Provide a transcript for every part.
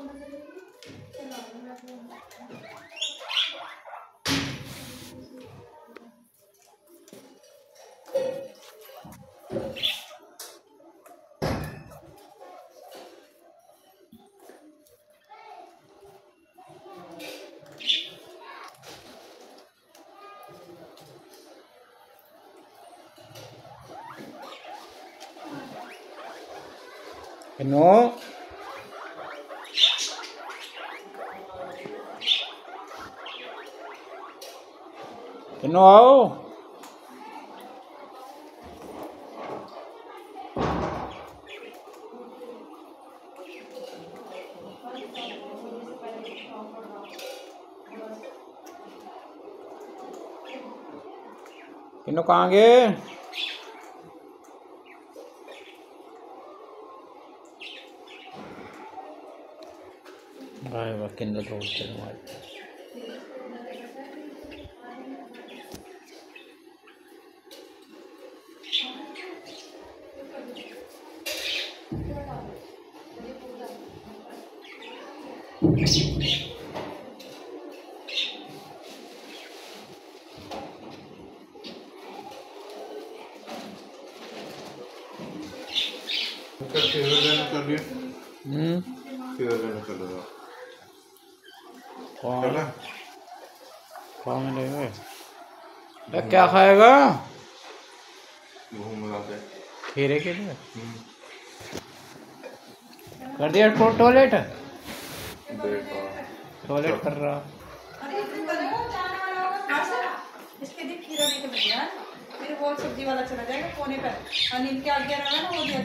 खाना मांग रहा है बेचारा खाई ले रोटी मंगा रही थी लो मंगा रही मैं मेरे बच्चा मंगा रही हूँ खीरा चाहिए हाँ खीरा चाहिए भूखा है अब हम जैसे घास नहीं खा सकते मंगा रही मंगा रही अब आ रही ना नो नो आओ किन्नो कहाँ गए भाई वाह किन्नो तो उठते हमारे चला मिलेगा क्या खाएगा? खीरे के लिए? कर दिया टॉयलेट? टॉयलेट कर रहा। फिर वो सब्ज़ी वाला चला जाएगा कोने पर अनिल के आगे रहा ना वो दिया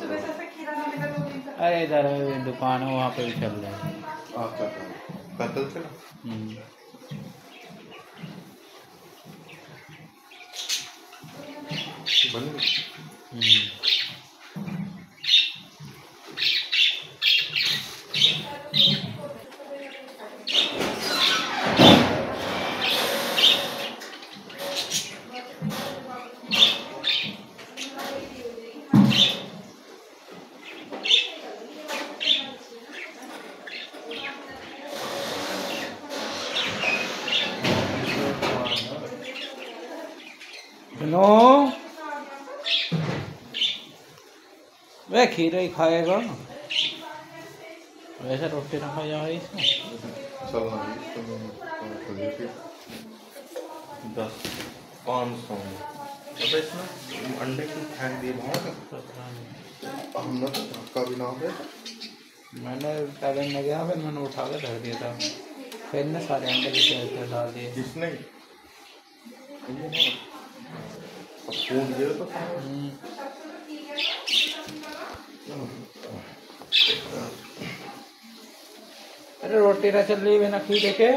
सुबह से ऐसे खीरा लाने का दो दिन तक अरे इधर दुकान है वहाँ पे भी चल रहा है। अच्छा हम्म। बन गई नो वे खीरा ही खाएगा वैसे रोटी ना खा जाए इसमें। है। फिर दस पाँच सौ। अब इसमें अंडे क्यों फेंक दिए बाहर हमने तो धक्का भी ना मैंने पहले में गया फिर मैंने उठा के धर दिया था। फिर ने सारे अंडे के डाल दिए। किसने? अरे रोटी ना चल रही बिना खी के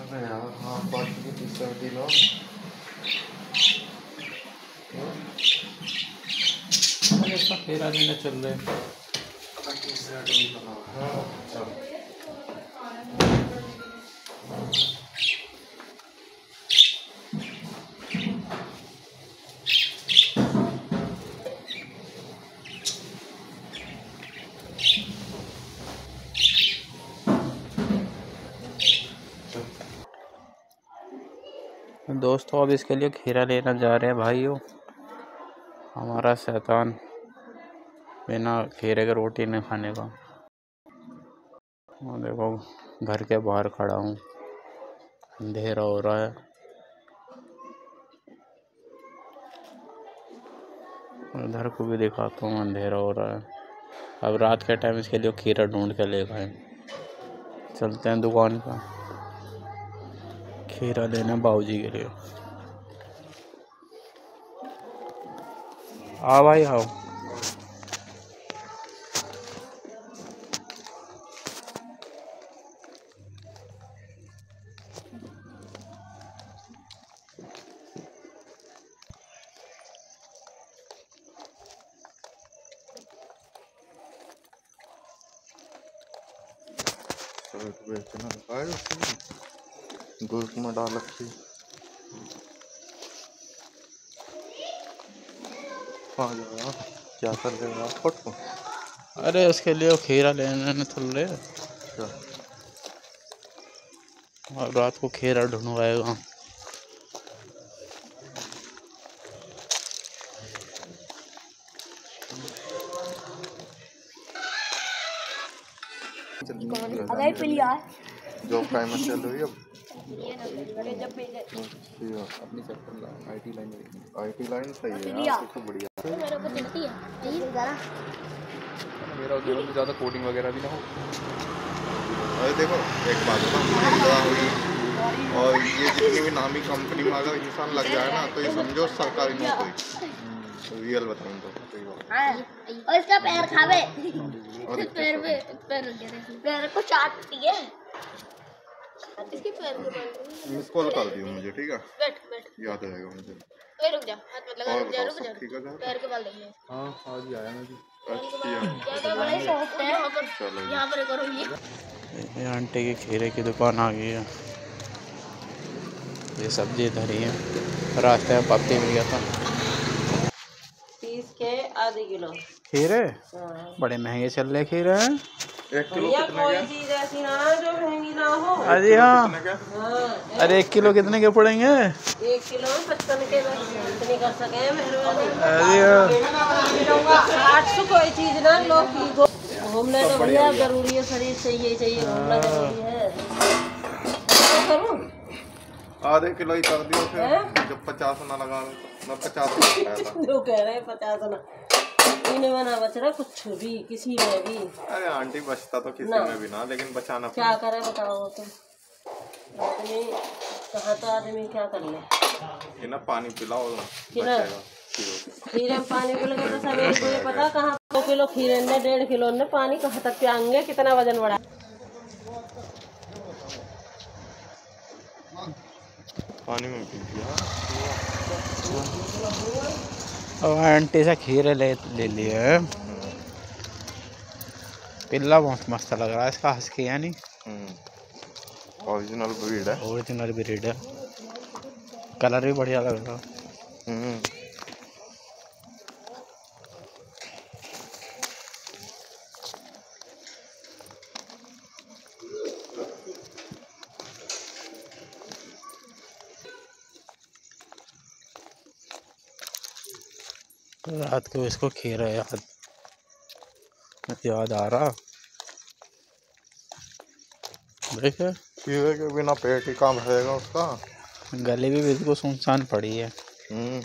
अरे यार हाँ बात की तीस सेवेंटी लो अरे इसका खीरा भी ना चल रहे दोस्तों, अब इसके लिए खीरा लेना जा रहे हैं भाइयों। हमारा शैतान। बिना घेरे के रोटी नहीं खाने का। और देखो, घर के बाहर खड़ा हूँ। अंधेरा हो रहा है। उधर को भी दिखाता हूँ, अंधेरा हो रहा है। अब रात के टाइम इसके लिए खीरा ढूंढ के ले गए। चलते हैं दुकान पर। खीरा लेना बाबूजी के लिए। आ भाई, आओ। शर्ट बेचना है उसने दूध में डाल रखी आ जाओ क्या कर लेगा फ़ोटो अरे उसके लिए खीरा लेने थोड़ रहे क्या? और रात को खीरा ढूंढवाएगा। अगर पे लिया जॉब टाइम में चल रही है अब। जब अपनी sector IT line IT line सही है यार तो बढ़िया। मेरे को चलती है। यही गाना मेरा उद्योग में ज़्यादा कोडिंग वगैरह भी ना हो। अरे देखो एक बात हुई और ये जितनी भी नामी कंपनी में अगर इंसान लग जाए ना तो ये समझो सरकारी नौकरी। रियल बताऊँ तो सही बात हाँ और इसका पैर खावे। पैर पे पैर लग गया पैर को चाटती है। इसके पैर के बल मिस कॉल दियो मुझे ठीक है? बैठ बैठ। याद रहेगा मुझे। रुक जा। हाथ मत लगा रुक जा रुक जा। ठीक है पैर के बाल देखने हाँ आज ही आया मैं भी। अच्छा। बड़े सॉफ्ट है। यहाँ पर चलो। यहाँ पर ये ये आंटी की खीरे की दुकान आ गई है। ये सब्ज़ी धरी है। रास्ते में पत्ती मिल गया था। किलो। खीरे हाँ। बड़े महँगे चल रहे खीरे हैं? एक किलो कितने कोई चीज़ ऐसी ना जो महँगी ना हो। अरे हाँ। हाँ। अरे एक किलो कितने के पड़ेंगे? एक किलो पचपन के कर सके अरे हाँ। आठ सौ कोई चीज़ ना लो की गो घूमना तो भैया ज़रूरी है शरीर चाहिए चाहिए घूमना ज़रूरी है। तो आधे किलो ही कर दियो फिर। जब पचास ना लगा मैं पचास जो कह रहे हैं पचास ना। इन्हें बना बच रहा कुछ भी किसी में भी। अरे आंटी बचता तो किसी में भी ना लेकिन बचाना क्या करे बताओ तुम आदमी कहाँ तो आदमी क्या कर ले? ना पानी पिलाओ ना किला? बचेगा पियो। खीरे में पानी को लगे तो सब एक पता कहाँ दो किलो खीरे ने डेढ़ किलो ने पानी कहाँ तक पियांगे कितना वज़न बढ़ा। पानी में पी दिया अब आंटी से खीरे ले ले लिए। पिल्ला बहुत मस्त लग रहा है इसका हंस के यानी ओरिजिनल ब्रीड है। ओरिजिनल ब्रीड है। कलर भी बढ़िया लग रहा। है रात को इसको खीरा याद। याद आ रहा। देखे। खीरे के बिना पेट ही काम रहेगा उसका। गले भी बिल्कुल सुनसान पड़ी है। हम्म,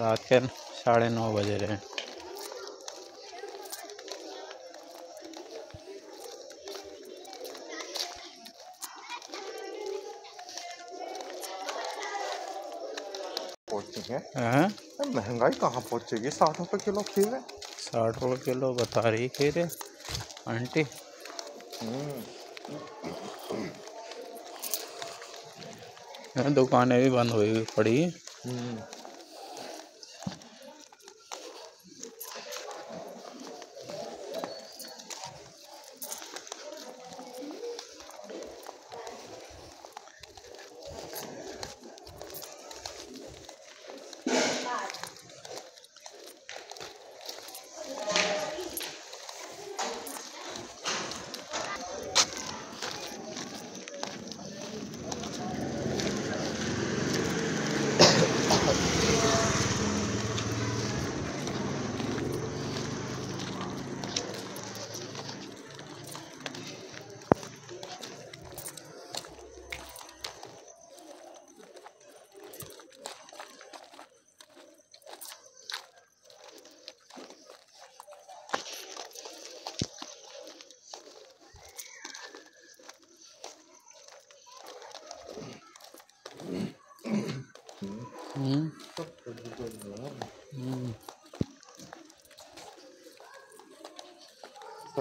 रात के साढ़े नौ बजे रहे है। हैं। महँगाई कहाँ पहुँचेगी? साठ रुपये किलो खीरे साठ रुपये किलो बता रही खीरे। आंटी। हम्म, दुकानें भी बंद हुई हुई पड़ी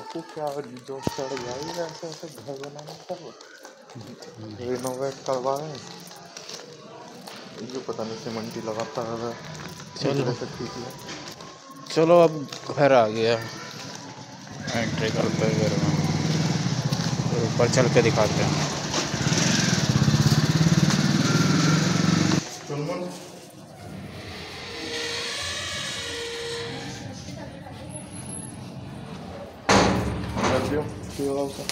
बापू क्या जो चढ़ जाएगी ऐसे ऐसे घर बनाने का रिनोवेट करवा रहे हैं जो पता नहीं सीमेंट ही लगाता है। चलो। है। चलो अब घर आ गया। एंट्री करते हैं घर में ऊपर चल के दिखाते हैं सलमान कर दियो क्या होगा उसका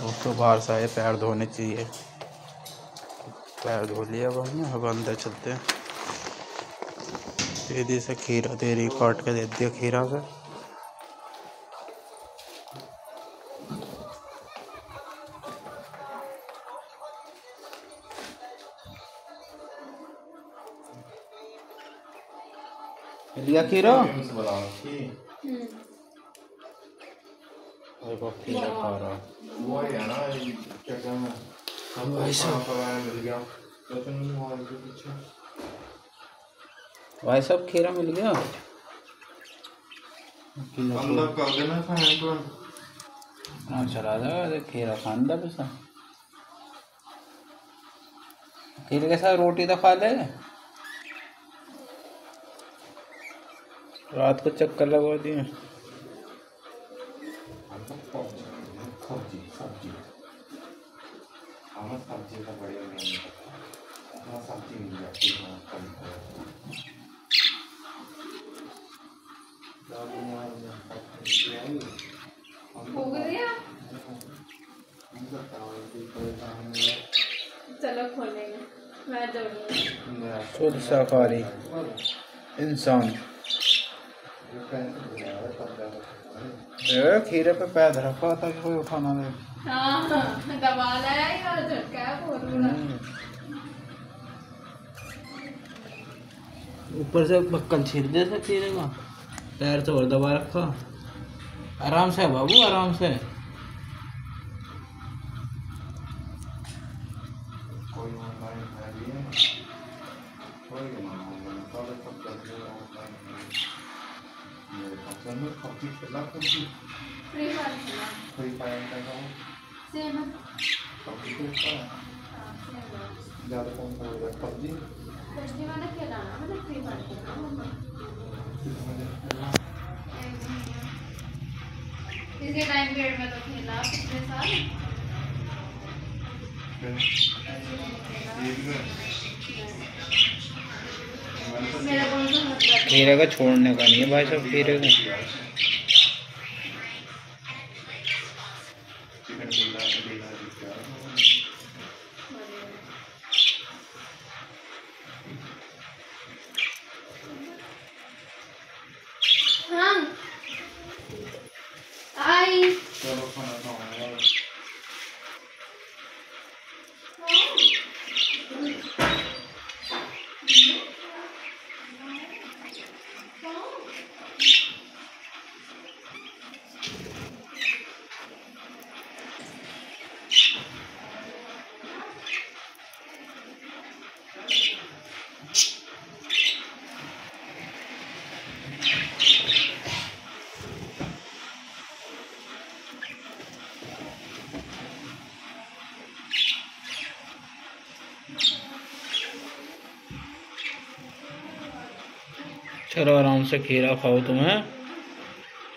दोस्तों बाहर से आए, पैर धोने चाहिए पैर धो लिए अब हमने, अब अंदर चलते हैं। दीदी से खीरा दे रही काट के दे दिया खीरा से लिया खीरा? देखो खीरा खा रहा वो है ना हम भाई साहब। मिल गया। तो भाई साहब खीरा मिल गया। हाँ चला देख खीरा खानदा पैसा। खीरे के साथ रोटी तो खा ले। रात को चक्कर लगवा दिए। चलो खोलेंगे। मैं शुद्ध शाकाहारी इंसान। खीरे पे पैर रखा था कि कोई उठाना नहीं। हाँ दबा लाया और झटका है बहुत बुरा ऊपर से बक्कल छील दे सकती खीरे का। पैर तो और दबा रखा। आराम से बाबू आराम से। फ्री खेला फ्री फायर का इसका ज़्यादा कौन सा होगा खेला ना मैंने फ्री फायर खेला इसी टाइम पीरियड में तो खेला पिछले साल मेरा कौन सा मतलब खीरे का छोड़ने का नहीं है भाई साहब खीरे का चिकन बिल्ला बिल्ला क्या हाँ आई चलो खाना खाओ चलो आराम से खीरा खाओ तुम्हें।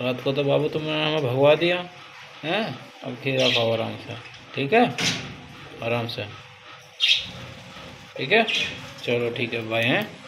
रात को तो बाबू तुमने हमें भगवा दिया, है? अब खीरा खाओ आराम से, ठीक है? आराम से। ठीक है? चलो, ठीक है बाय हैं?